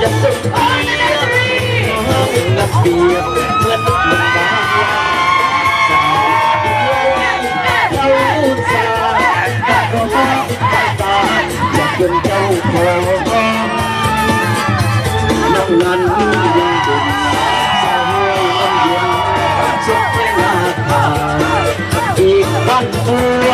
จะสุขเพียงกับเปียกเหมือนลูกตาสาวเย้เราสาวแต่ก็ไม่ตาจะเป็นเจ้าของน้องนั้นยังเป็นสาวเย็นเย็นสุขเป็นหน้าตาอีกวันตัว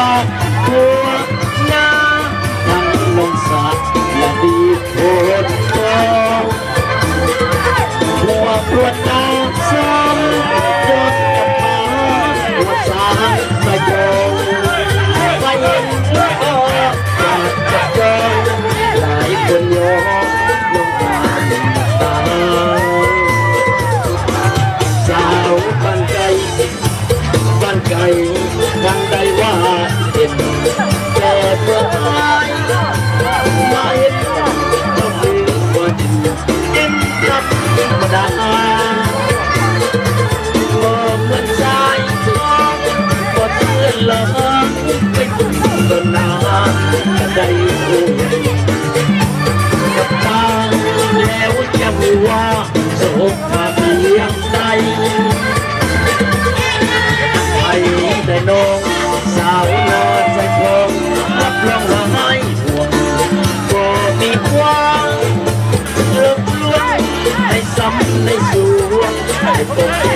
ฟังแล้วจะหัวสบทะเบียงใดไปแต่น้องสาวนอนใจคลองรับรองว่าไม่ห่วงก็มีความลิกล้วในซ้ำในสวงให้ตก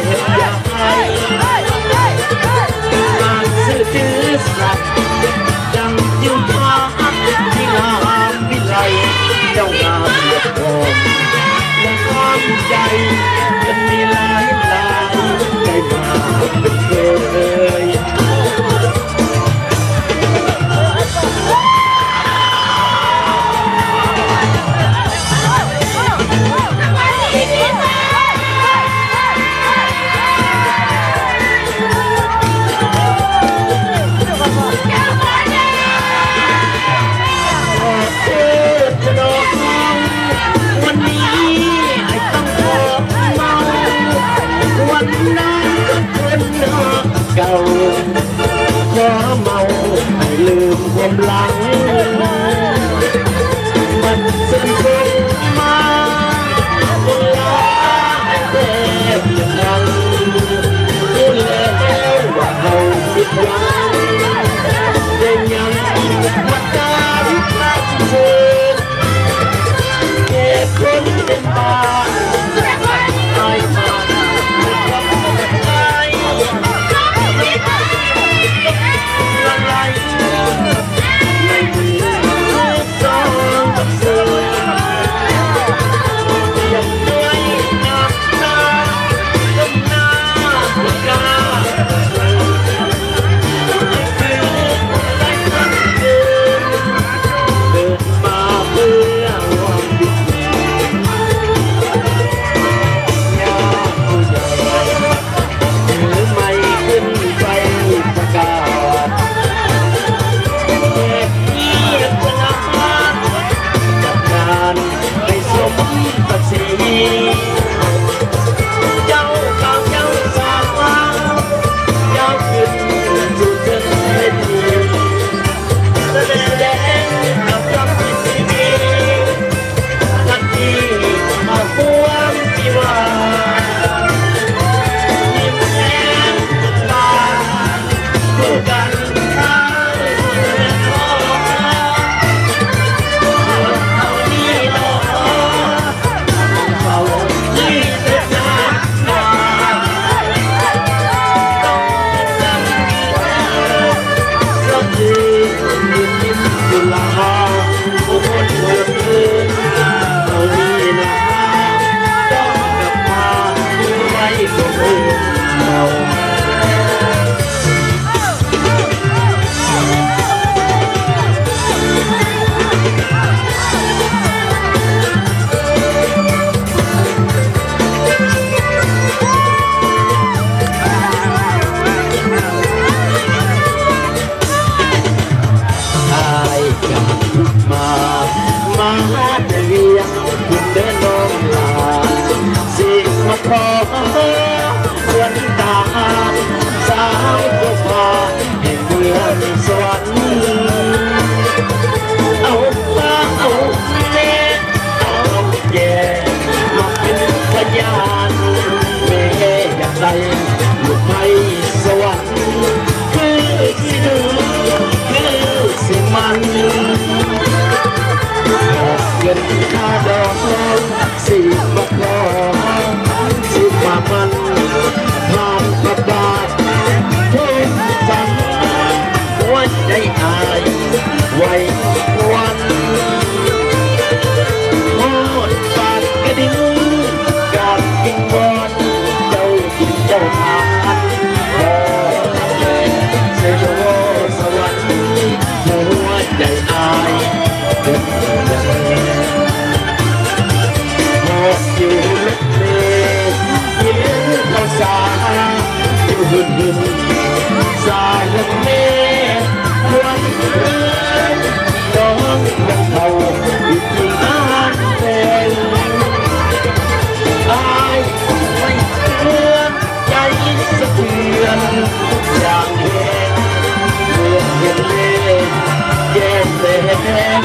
Linda. ข้าดอกแล้วสิบมาคาสิบมามันทางกระบาดเทสันหัวใจอายไว้ Yeah.